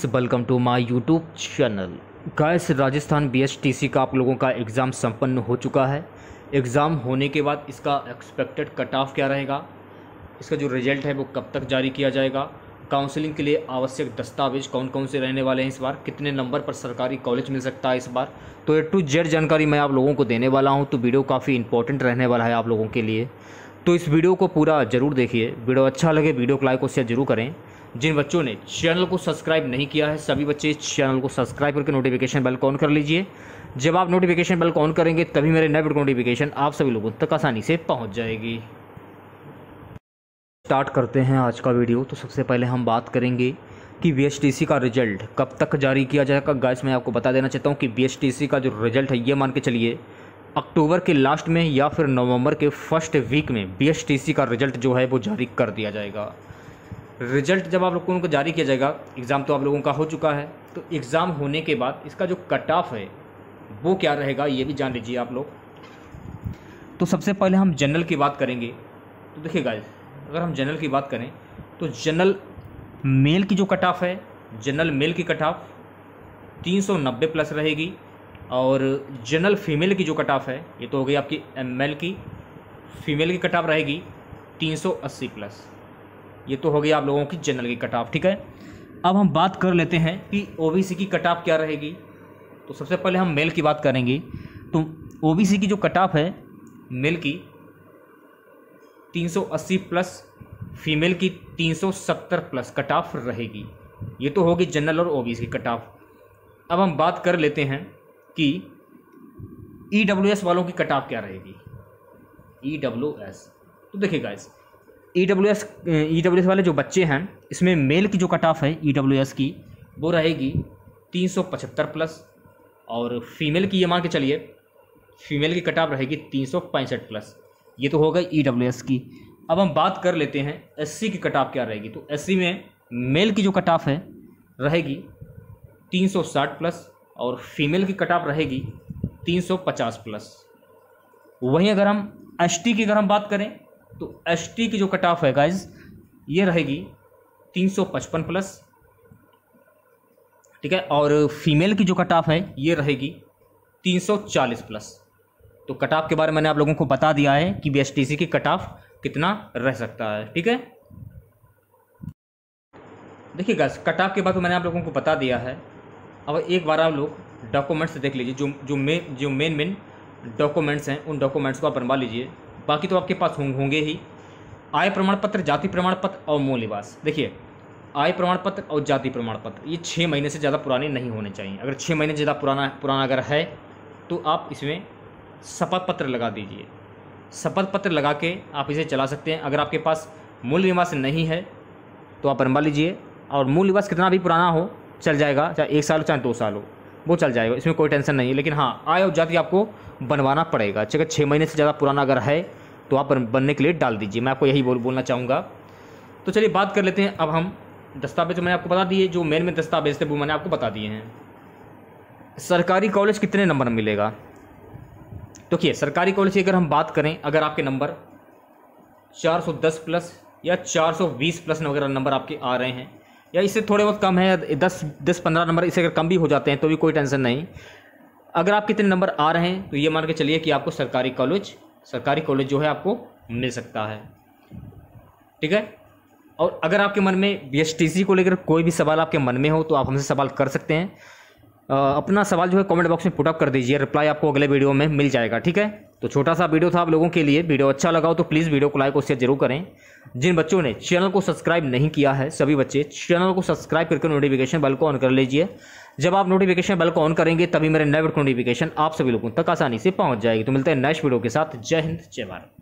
Guys welcome to my YouTube channel guys Rajasthan BSTC का आप लोगों का एग्ज़ाम संपन्न हो चुका है। एग्ज़ाम होने के बाद इसका एक्सपेक्टेड कट ऑफ़ क्या रहेगा? इसका जो रिज़ल्ट है वो कब तक जारी किया जाएगा? काउंसलिंग के लिए आवश्यक दस्तावेज़ कौन कौन से रहने वाले हैं इस बार? कितने नंबर पर सरकारी कॉलेज मिल सकता है इस बार? तो ए टू जेड जानकारी मैं आप लोगों को देने वाला हूँ। तो वीडियो काफ़ी इंपॉर्टेंट रहने वाला है आप लोगों के लिए। तो इस वीडियो को पूरा ज़रूर देखिए। वीडियो अच्छा लगे, वीडियो को लाइक और शेयर ज़रूर करें। जिन बच्चों ने चैनल को सब्सक्राइब नहीं किया है, सभी बच्चे इस चैनल को सब्सक्राइब करके नोटिफिकेशन बेल को ऑन कर लीजिए। जब आप नोटिफिकेशन बेल को ऑन करेंगे, तभी मेरे नए वीडियो नोटिफिकेशन आप सभी लोगों तक आसानी से पहुँच जाएगी। स्टार्ट करते हैं आज का वीडियो तो सबसे पहले हम बात करेंगे कि बी का रिज़ल्ट कब तक जारी किया जाएगा। गाइस मैं आपको बता देना चाहता हूँ कि बीएसटीसी का जो रिज़ल्ट है, ये मान के चलिए, अक्टूबर के लास्ट में या फिर नवंबर के फ़र्स्ट वीक में बीएसटीसी का रिज़ल्ट जो है, वो जारी कर दिया जाएगा। रिज़ल्ट जब आप लोगों को जारी किया जाएगा, एग्ज़ाम तो आप लोगों का हो चुका है तो एग्ज़ाम होने के बाद इसका जो कट ऑफ़ है, वो क्या रहेगा, ये भी जान लीजिए आप लोग। तो सबसे पहले हम जनरल की बात करेंगे। तो देखिए अगर हम जनरल की बात करें तो जनरल मेल की जो कट ऑफ़ है, जनरल मेल की कट ऑफ़ 390 प्लस रहेगी, और जनरल फीमेल की जो कट ऑफ़ है, ये तो हो गई आपकी एम की, फीमेल की कट ऑफ़ रहेगी 380 प्लस। ये तो हो गई आप लोगों की जनरल की कट ऑफ़ ठीक है? अब हम बात कर लेते हैं कि ओबीसी की कट ऑफ़ क्या रहेगी। तो सबसे पहले हम मेल की बात करेंगे। तो ओबीसी की जो कट ऑफ़ है मेल की 380 प्लस फीमेल की 370 प्लस कट ऑफ़ रहेगी। ये तो होगी जनरल और ओबीसी की कट ऑफ़ अब हम बात कर लेते हैं कि ई e वालों की कट ऑफ़ क्या रहेगी। ई e तो देखिए guys E W S E W S वाले जो बच्चे हैं, इसमें मेल की जो कट ऑफ़ है ई डब्ल्यू एस की, वो रहेगी तीन सौ पचहत्तर प्लस और फीमेल की ये मान के चलिए फीमेल की कट ऑफ़ रहेगी तीन सौ पैंसठ प्लस ये तो होगा ई डब्ल्यू एस की। अब हम बात कर लेते हैं एस सी की कट ऑफ़ क्या रहेगी। तो एस सी में मेल की जो कट ऑफ़ है, रहेगी तीन सौ साठ प्लस और फीमेल की कट ऑफ़ रहेगी तीन सौ पचास प्लस वहीं अगर हम एस टी की अगर हम बात करें तो एस की जो कट ऑफ़ है गाइज़ ये रहेगी तीन सौ पचपन प्लस ठीक है? और फीमेल की जो कट ऑफ़ है, ये रहेगी तीन सौ चालीस प्लस तो कट ऑफ़ के बारे में मैंने आप लोगों को बता दिया है कि बीएसटीसी की कट ऑफ़ कितना रह सकता है, ठीक है? देखिए गैस कट ऑफ़ के बाद तो मैंने आप लोगों को बता दिया है। अब एक बार आप लोग डॉक्यूमेंट्स देख लीजिए, जो जो मेन जो मेन मेन डॉक्यूमेंट्स हैं, उन डॉक्यूमेंट्स को आप बनवा लीजिए। बाकी तो आपके पास होंगे ही। आय प्रमाण पत्र, जाति प्रमाण पत्र और मूल निवास। देखिए, आय प्रमाण पत्र और जाति प्रमाण पत्र, ये छः महीने से ज़्यादा पुराने नहीं होने चाहिए। अगर छः महीने से ज़्यादा पुराना पुराना अगर है तो आप इसमें शपथ पत्र लगा दीजिए। शपथ पत्र लगा के आप इसे चला सकते हैं। अगर आपके पास मूल निवास नहीं है तो आप बनवा लीजिए। और मूल निवास कितना भी पुराना हो, चल जाएगा, चाहे एक साल हो, चाहे दो साल हो। वो चल जाएगा, इसमें कोई टेंशन नहीं है। लेकिन हाँ आय और जाति आपको बनवाना पड़ेगा। अगर छः महीने से ज़्यादा पुराना अगर है तो आप बनने के लिए डाल दीजिए। मैं आपको यही बोल, बोलना चाहूँगा। तो चलिए, बात कर लेते हैं अब हम दस्तावेज़। मैंने आपको बता दिए, जो मेन में दस्तावेज़ थे, वो मैंने आपको बता दिए हैं। सरकारी कॉलेज कितने नंबर मिलेगा? तो देखिए, सरकारी कॉलेज की अगर हम बात करें, अगर आपके नंबर 410 प्लस या 420 प्लस वगैरह नंबर आपके आ रहे हैं या इससे थोड़े बहुत कम है दस दस पंद्रह नंबर इससे अगर कम भी हो जाते हैं तो भी कोई टेंशन नहीं। अगर आप कितने नंबर आ रहे हैं तो ये मान के चलिए कि आपको सरकारी कॉलेज सरकारी कॉलेज जो है आपको मिल सकता है। ठीक है? और अगर आपके मन में बीएसटीसी को लेकर कोई भी सवाल आपके मन में हो तो आप हमसे सवाल कर सकते हैं। अपना सवाल जो है कमेंट बॉक्स में पुटअप कर दीजिए, रिप्लाई आपको अगले वीडियो में मिल जाएगा। ठीक है? तो छोटा सा वीडियो था आप लोगों के लिए। वीडियो अच्छा लगा हो तो प्लीज़ वीडियो को लाइक और शेयर ज़रूर करें। जिन बच्चों ने चैनल को सब्सक्राइब नहीं किया है, सभी बच्चे चैनल को सब्सक्राइब करके नोटिफिकेशन बेल को ऑन कर लीजिए। जब आप नोटिफिकेशन बेल को ऑन करेंगे, तभी मेरे नए वीडियो नोटिफिकेशन आप सभी लोगों तक आसानी से पहुँच जाएगी। तो मिलते हैं नेक्स्ट वीडियो के साथ। जय हिंद, जय भारत।